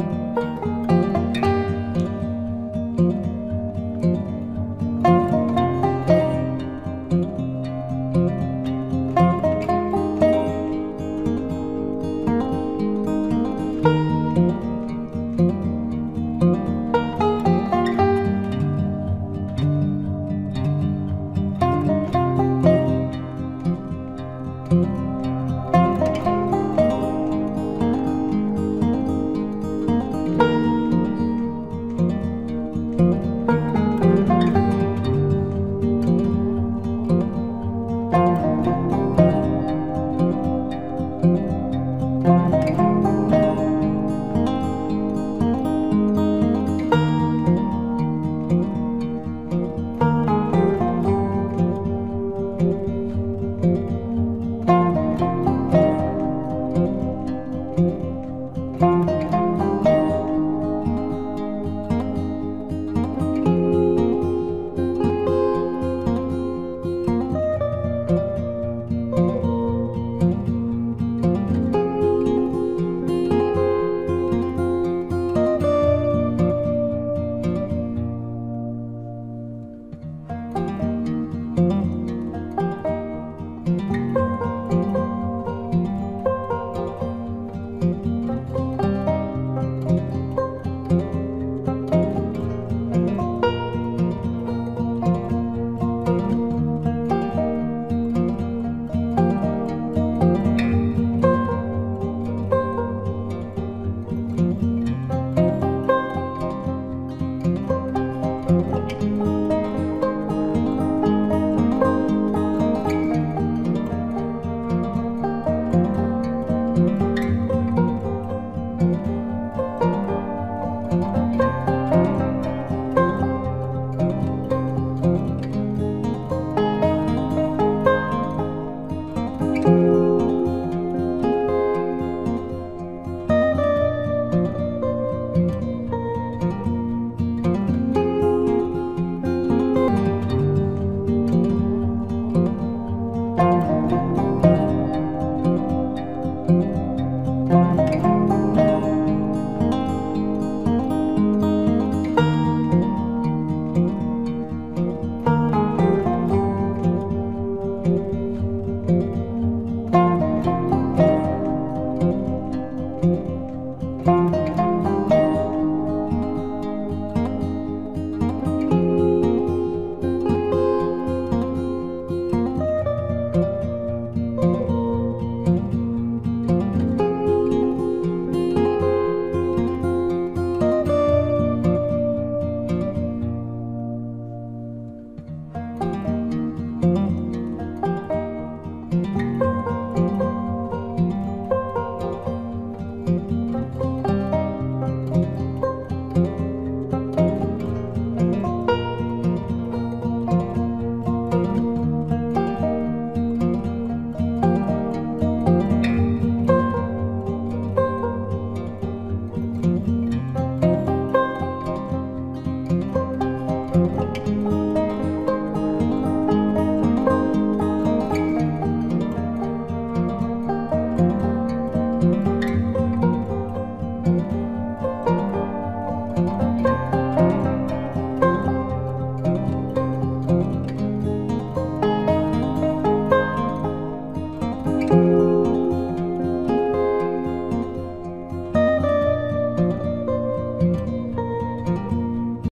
you